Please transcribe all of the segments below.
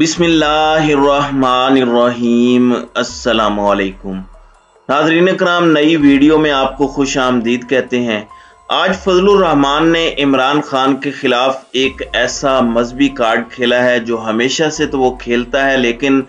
बिस्मिल्लाहिर्रहमानिर्रहीम। अस्सलामुअलैकुम। नाजरीन कराम नई वीडियो में आपको खुश आमदीद कहते हैं। आज फजलुर रहमान ने इमरान खान के खिलाफ एक ऐसा मजहबी कार्ड खेला है जो हमेशा से तो वो खेलता है, लेकिन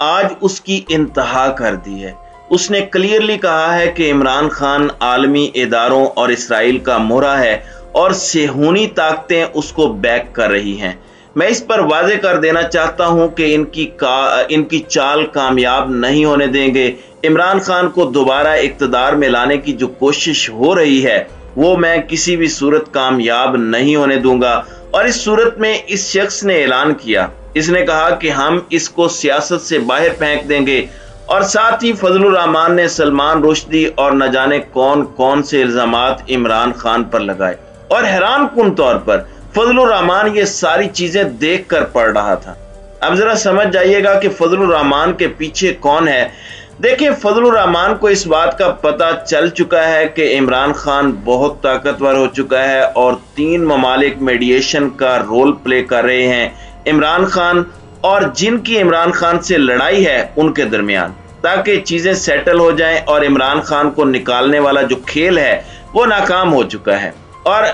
आज उसकी इंतहा कर दी है। उसने क्लियरली कहा है कि इमरान खान आलमी इदारों और इसराइल का मोहरा है और सेहूनी ताकतें उसको बैक कर रही हैं। मैं इस पर वाजे कर देना चाहता हूँ कि इनकी का, इनकी चाल कामयाब नहीं होने देंगे। इमरान खान को दोबारा इकतदार में लाने की जो कोशिश हो रही है, वो मैं किसी भी सूरत कामयाब नहीं होने दूँगा। और इस सूरत में इस शख्स ने ऐलान किया। इसने कहा कि हम इसको सियासत से बाहर फेंक देंगे। और साथ ही फजलुर रहमान ने सलमान रुश्दी और न जाने कौन कौन से इल्ज़ाम इमरान खान पर लगाए। और हैरान कन तौर पर फजल रहमान ये सारी चीज़ें देख कर पढ़ रहा था। अब जरा समझ जाइएगा कि फजल रहमान के पीछे कौन है। देखिए फजल रहमान को इस बात का पता चल चुका है कि इमरान खान बहुत ताकतवर हो चुका है और तीन ममालिक मेडिएशन का रोल प्ले कर रहे हैं इमरान खान और जिनकी इमरान खान से लड़ाई है उनके दरमियान। ताकि चीज़ें सेटल हो जाएँ और इमरान खान को निकालने वाला जो खेल है, वो नाकाम हो चुका है। और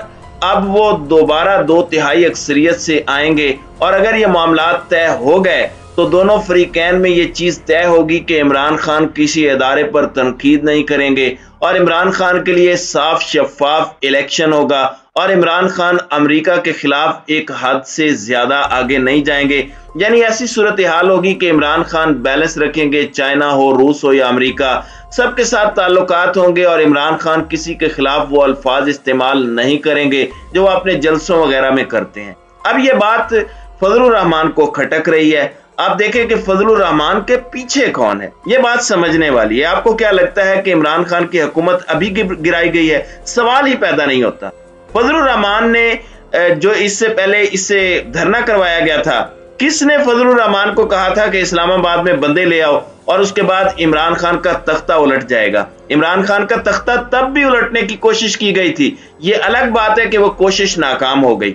अब वो दोबारा दो तिहाई अक्सरियत से आएँगे और अगर ये मामला तय हो गए तो दोनों फ्रीकैन में ये चीज़ तय होगी कि इमरान खान किसी अदारे पर तनकीद नहीं करेंगे और इमरान खान के लिए साफ़ शफाफ इलेक्शन होगा और इमरान खान अमेरिका के खिलाफ एक हद से ज़्यादा आगे नहीं जाएँगे। यानी ऐसी सूरत हाल होगी कि इमरान खान बैलेंस रखेंगे, चाइना हो, रूस हो या अमेरिका। सबके साथ ताल्लुकात होंगे और इमरान खान किसी के खिलाफ वो अल्फाज इस्तेमाल नहीं करेंगे जो वो अपने जलसों वगैरह में करते हैं। अब ये बात फजल रहमान को खटक रही है। आप देखें कि फजल रहमान के पीछे कौन है। ये बात समझने वाली है। आपको क्या लगता है कि इमरान खान की हुकूमत अभी गिराई गई है? सवाल ही पैदा नहीं होता। फजल रहमान ने जो इससे पहले इससे धरना करवाया गया था किसने फजल रहमान को कहा था कि इस्लामाबाद में बंदे ले आओ और उसके बाद इमरान खान का तख्ता उलट जाएगा? इमरान खान का तख्ता तब भी उलटने की कोशिश की गई थी। ये अलग बात है कि वो कोशिश नाकाम हो गई।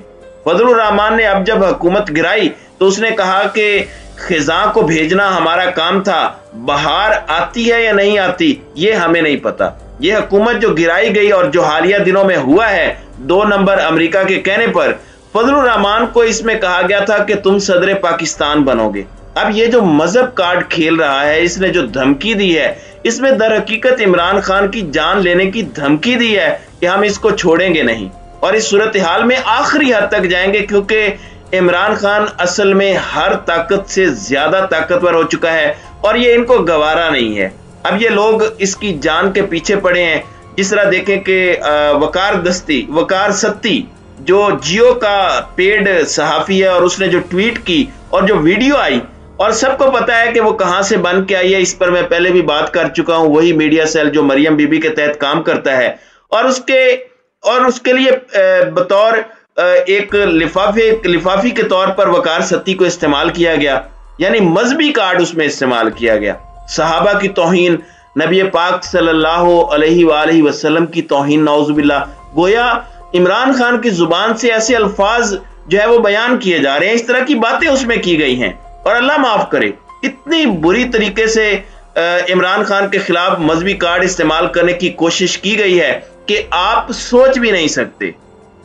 फजल रहमान ने अब जब हुकूमत गिराई तो उसने कहा कि खिजा को भेजना हमारा काम था। बहार आती है या नहीं आती, ये हमें नहीं पता। ये हुकूमत जो गिराई गई और जो हालिया दिनों में हुआ है, दो नंबर अमेरिका के कहने पर फजल रहमान को इसमें कहा गया था कि तुम सदर पाकिस्तान बनोगे। अब ये जो मज़हब कार्ड खेल रहा है, इसने जो धमकी दी है, इसमें दर हकीकत इमरान खान की जान लेने की धमकी दी है कि हम इसको छोड़ेंगे नहीं। और इस सूरत हाल में आखिरी हद तक जाएँगे, क्योंकि इमरान खान असल में हर ताकत से ज़्यादा ताकतवर हो चुका है और ये इनको गवारा नहीं है। अब ये लोग इसकी जान के पीछे पड़े हैं। जिस तरह देखें कि वकार दस्ती, वकार सत्ती जो जियो का पेड सहाफी है और उसने जो ट्वीट की और जो वीडियो आई, और सबको पता है कि वो कहाँ से बन के आई है, इस पर मैं पहले भी बात कर चुका हूँ। वही मीडिया सेल जो मरियम बीबी के तहत काम करता है। और उसके और उसके लिए बतौर एक लिफाफे लिफाफी के तौर पर वकार सत्ती को इस्तेमाल किया गया। यानी मजहबी कार्ड उसमें इस्तेमाल किया गया। सहाबा की तोहिन, नबी पाक सल्लल्लाहु अलैहि वसल्लम की तोहिन नौजुबिल्ला गोया इमरान खान की ज़ुबान से ऐसे अल्फाज जो है वो बयान किए जा रहे हैं। इस तरह की बातें उसमें की गई हैं। और अल्लाह माफ़ करे इतनी बुरी तरीके से इमरान खान के खिलाफ मजहबी कार्ड इस्तेमाल करने की कोशिश की गई है कि आप सोच भी नहीं सकते।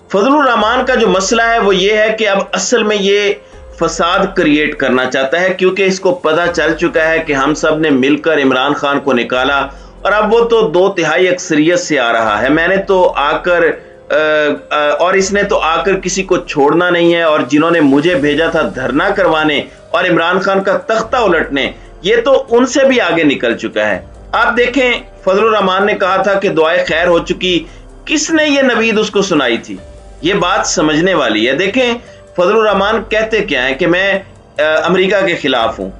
फजल रहमान का जो मसला है वो ये है कि अब असल में ये फसाद क्रिएट करना चाहता है, क्योंकि इसको पता चल चुका है कि हम सबने मिलकर इमरान खान को निकाला। और अब वो तो दो तिहाई अक्सरियत से आ रहा है। मैंने तो आकर और इसने तो आकर किसी को छोड़ना नहीं है, और जिन्होंने मुझे भेजा था धरना करवाने और इमरान खान का तख्ता उलटने, ये तो उनसे भी आगे निकल चुका है। आप देखें फजल रहमान ने कहा था कि दुआएँ खैर हो चुकी, किसने ये नवीद उसको सुनाई थी? ये बात समझने वाली है। देखें फजल रहमान कहते क्या है कि मैं अमेरिका के खिलाफ हूँ।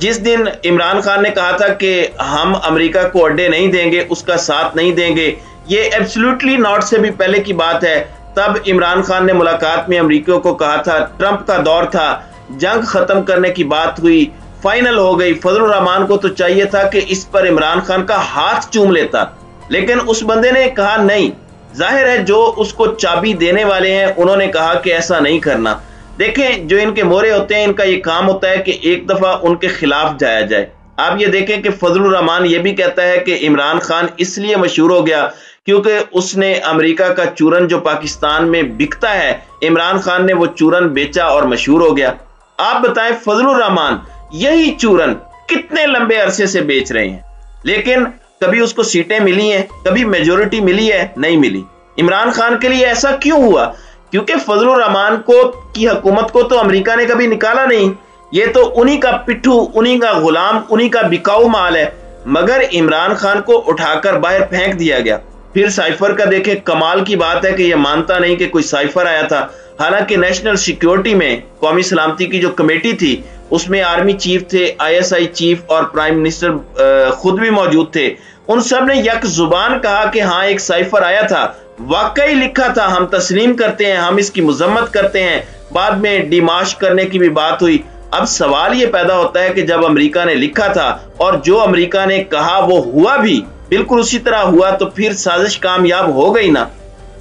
जिस दिन इमरान खान ने कहा था कि हम अमेरिका को अड्डे नहीं देंगे, उसका साथ नहीं देंगे ये एब्सोल्युटली नॉट से भी पहले की बात है। तब इमरान खान ने मुलाकात में अमरीकियों को कहा था, ट्रंप का दौर था, जंग खत्म करने की बात हुई फाइनल हो गई। फजल रहमान को तो चाहिए था कि इस पर इमरान खान का हाथ चूम लेता, लेकिन उस बंदे ने कहा नहीं। ज़ाहिर है जो उसको चाबी देने वाले हैं, उन्होंने कहा कि ऐसा नहीं करना। देखें, जो इनके मोरे होते हैं, इनका ये काम होता है कि एक दफ़ा उनके खिलाफ जाया जाए। आप ये देखें कि फजल रहमान ये भी कहता है कि इमरान खान इसलिए मशहूर हो गया क्योंकि उसने अमेरिका का चूरन जो पाकिस्तान में बिकता है, इमरान खान ने वो चूरन बेचा और मशहूर हो गया। आप बताएँ फजल रहमान यही चूरन कितने लंबे अरसे से बेच रहे हैं? लेकिन कभी उसको सीटें मिली हैं, कभी मेजोरिटी मिली है, नहीं मिली। इमरान खान के लिए ऐसा क्यों हुआ? क्योंकि फजल रहमान को, की हुकूमत को तो अमेरिका ने कभी निकाला नहीं। ये तो उन्हीं का पिट्ठू, उन्हीं का गुलाम, उन्हीं का बिकाऊ माल है। मगर इमरान खान को उठाकर बाहर फेंक दिया गया। फिर साइफर का देखे, कमाल की बात है कि यह मानता नहीं कि कोई साइफर आया था। हालाँकि नेशनल सिक्योरिटी में कौमी सलामती की जो कमेटी थी, उसमें आर्मी चीफ थे, आईएसआई चीफ और प्राइम मिनिस्टर खुद भी मौजूद थे। उन सबने यक ज़ुबान कहा कि हाँ एक साइफर आया था। वाकई लिखा था, हम तस्लीम करते हैं, हम इसकी मजम्मत करते हैं। बाद में डिमाश करने की भी बात हुई। अब सवाल ये पैदा होता है कि जब अमेरिका ने लिखा था और जो अमेरिका ने कहा वो हुआ भी, बिल्कुल उसी तरह हुआ तो फिर साजिश कामयाब हो गई ना।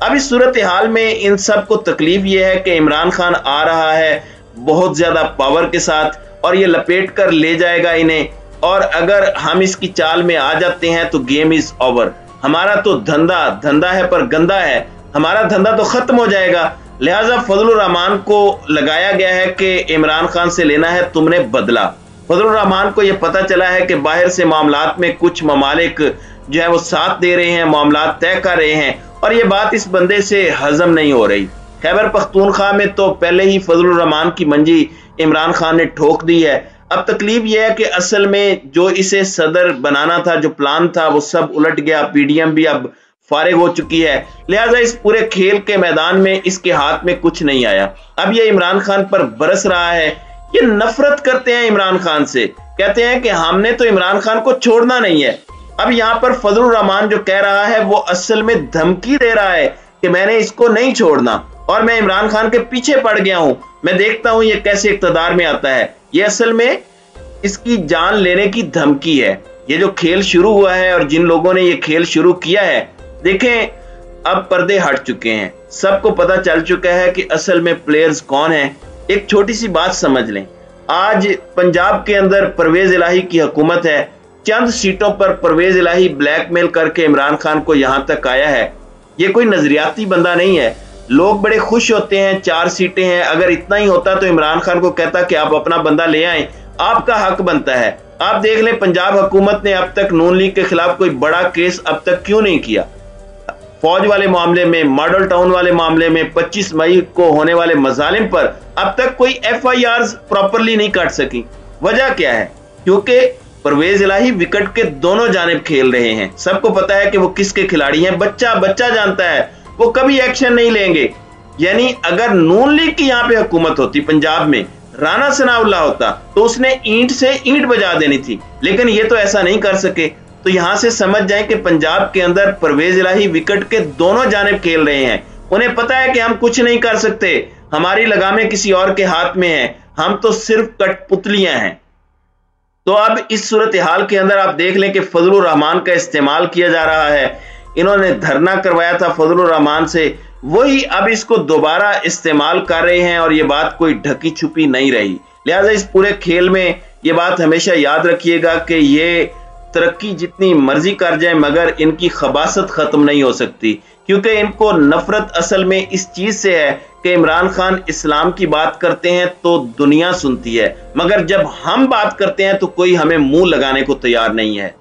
अब इस सूरत हाल में इन सबको तकलीफ़ ये है कि इमरान खान आ रहा है बहुत ज़्यादा पावर के साथ और ये लपेट कर ले जाएगा इन्हें। और अगर हम इसकी चाल में आ जाते हैं तो गेम इज़ ओवर। हमारा तो धंधा धंधा है पर गंदा है। हमारा धंधा तो खत्म हो जाएगा। लिहाजा फजल रहमान को लगाया गया है कि इमरान खान से लेना है तुमने बदला। फजल रहमान को यह पता चला है कि बाहर से मामला में कुछ ममालिक जो है वो साथ दे रहे हैं मामला तय कर रहे हैं और ये बात इस बंदे से हजम नहीं हो रही। खैबर पख्तूनख्वा में तो पहले ही फजल रहमान की मंजी इमरान खान ने ठोक दी है। अब तकलीफ़ यह है कि असल में जो इसे सदर बनाना था, जो प्लान था, वो सब उलट गया, पीडीएम भी अब फारिग हो चुकी है। लिहाजा इस पूरे खेल के मैदान में इसके हाथ में कुछ नहीं आया। अब ये इमरान खान पर बरस रहा है। ये नफरत करते हैं इमरान खान से। कहते हैं कि हमने तो इमरान खान को छोड़ना नहीं है। अब यहाँ पर फजल रहमान जो कह रहा है, वो असल में धमकी दे रहा है कि मैंने इसको नहीं छोड़ना। और मैं इमरान खान के पीछे पड़ गया हूँ। मैं देखता हूँ ये कैसे इकतदार में आता है। ये असल में इसकी जान लेने की धमकी है। ये जो खेल शुरू हुआ है और जिन लोगों ने ये खेल शुरू किया है देखें, अब पर्दे हट चुके हैं। सबको पता चल चुका है कि असल में प्लेयर्स कौन हैं। एक छोटी सी बात समझ लें। आज पंजाब के अंदर परवेज इलाही की हुकूमत है। चंद सीटों पर परवेज इलाही ब्लैकमेल करके इमरान खान को यहाँ तक आया है। ये कोई नजरियाती बंदा नहीं है। लोग बड़े खुश होते हैं, चार सीटें हैं। अगर इतना ही होता तो इमरान खान को कहता कि आप अपना बंदा ले आए। आपका हक बनता है। आप देख लें, पंजाब हुकूमत ने अब तक नून लीग के खिलाफ कोई बड़ा केस अब तक क्यों नहीं किया? फौज वाले मामले में, मॉडल टाउन वाले मामले में 25 मई को होने वाले मजालिम पर अब तक कोई एफ़ प्रॉपरली नहीं काट सकी। वजह क्या है? क्योंकि परवेज इलाही विकेट के दोनों जानब खेल रहे हैं। सबको पता है कि वो किसके खिलाड़ी हैं। बच्चा बच्चा जानता है, वो कभी एक्शन नहीं लेंगे। यानी अगर नून लीग की यहाँ पे हुकूमत होती पंजाब में राना सनाउल्ला होता तो उसने ईंट से ईंट बजा देनी थी। लेकिन ये तो ऐसा नहीं कर सके। तो यहाँ से समझ जाए कि पंजाब के अंदर परवेज इलाही विकेट के दोनों जानब खेल रहे हैं। उन्हें पता है कि हम कुछ नहीं कर सकते। हमारी लगामें किसी और के हाथ में है। हम तो सिर्फ़ कठपुतलियाँ हैं। तो अब इस सूरत हाल के अंदर आप देख लें कि फजल रहमान का इस्तेमाल किया जा रहा है। इन्होंने धरना करवाया था फजल रहमान से। वही अब इसको दोबारा इस्तेमाल कर रहे हैं और ये बात कोई ढकी छुपी नहीं रही। लिहाजा इस पूरे खेल में ये बात हमेशा याद रखिएगा कि ये तरक्की जितनी मर्ज़ी कर जाए, मगर इनकी खबासत खत्म नहीं हो सकती। क्योंकि इनको नफरत असल में इस चीज़ से है कि इमरान खान इस्लाम की बात करते हैं तो दुनिया सुनती है। मगर जब हम बात करते हैं तो कोई हमें मुँह लगाने को तैयार नहीं है।